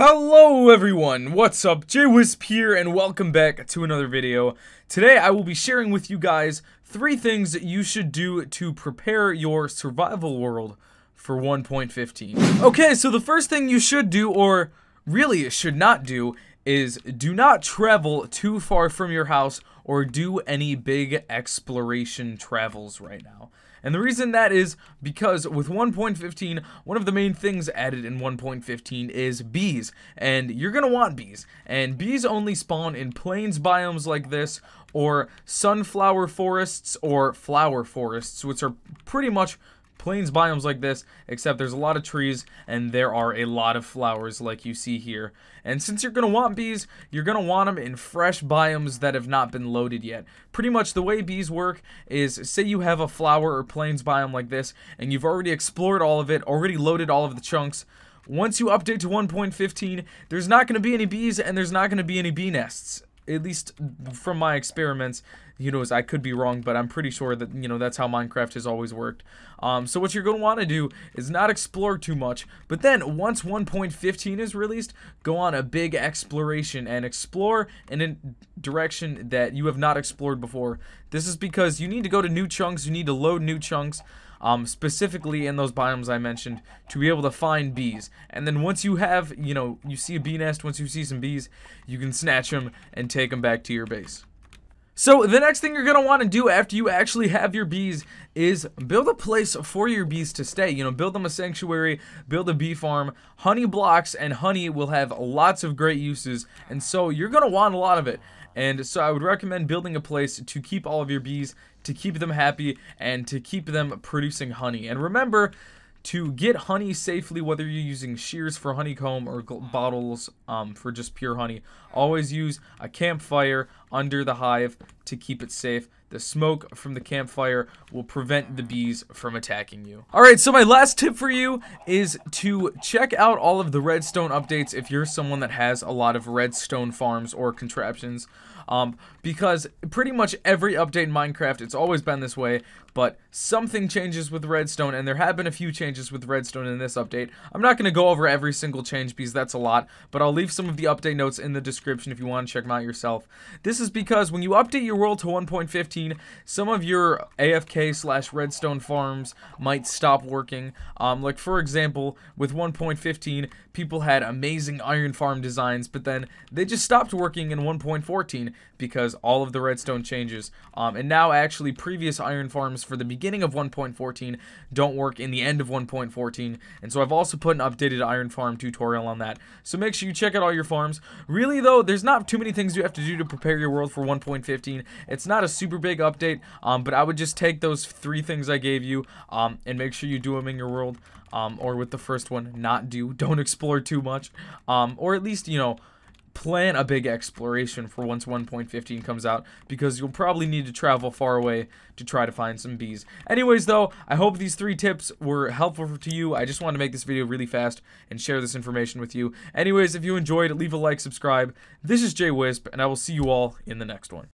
Hello everyone, what's up? JWhisp here and welcome back to another video. Today I will be sharing with you guys three things that you should do to prepare your survival world for 1.15. Okay, so the first thing you should do, or really should not do, is do not travel too far from your house or do any big exploration travels right now. And the reason that is because with 1.15, one of the main things added in 1.15 is bees. And you're going to want bees. And bees only spawn in plains biomes like this or sunflower forests or flower forests, which are pretty much plains biomes like this, except there's a lot of trees and there are a lot of flowers like you see here. And since you're going to want bees, you're going to want them in fresh biomes that have not been loaded yet. Pretty much the way bees work is say you have a flower or plains biome like this and you've already explored all of it, already loaded all of the chunks, once you update to 1.15, there's not going to be any bees and there's not going to be any bee nests at least from my experiments, you know, I could be wrong, but I'm pretty sure that, you know, that's how Minecraft has always worked. Um, so what you're going to want to do is not explore too much, but then once 1.15 is released, go on a big exploration and explore in a direction that you have not explored before. This is because you need to go to new chunks, you need to load new chunks, um, specifically in those biomes I mentioned, to be able to find bees. And then once you have, you know, you see a bee nest, once you see some bees, you can snatch them and take them back to your base. So the next thing you're going to want to do after you actually have your bees is build a place for your bees to stay. You know, build them a sanctuary, build a bee farm. Honey blocks and honey will have lots of great uses, and so you're going to want a lot of it. And so I would recommend building a place to keep all of your bees, to keep them happy, and to keep them producing honey. And remember, to get honey safely, whether you're using shears for honeycomb or bottles um, for just pure honey, always use a campfire under the hive to keep it safe. The smoke from the campfire will prevent the bees from attacking you. Alright, so my last tip for you is to check out all of the redstone updates if you're someone that has a lot of redstone farms or contraptions. Um, because pretty much every update in Minecraft, it's always been this way, but something changes with redstone, and there have been a few changes with redstone in this update. I'm not going to go over every single change because that's a lot, but I'll leave some of the update notes in the description if you want to check them out yourself. This is because when you update your world to 1.15, some of your AFK slash redstone farms might stop working. Um, like for example, with 1.15, people had amazing iron farm designs, but then they just stopped working in 1.14 because all of the redstone changes. Um, and now actually previous iron farms for the beginning of 1.14 don't work in the end of 1.14. And so I've also put an updated iron farm tutorial on that. So make sure you check out all your farms. Really though, there's not too many things you have to do to prepare your world for 1.15. It's not a super big update, um, but I would just take those three things I gave you um, and make sure you do them in your world. Um, or with the first one, not do. Don't explore too much. Um, or at least, you know, plan a big exploration for once 1.15 comes out because you'll probably need to travel far away to try to find some bees. Anyways though, I hope these three tips were helpful to you. I just wanted to make this video really fast and share this information with you. Anyways, if you enjoyed, leave a like, subscribe. This is JWhisp, and I will see you all in the next one.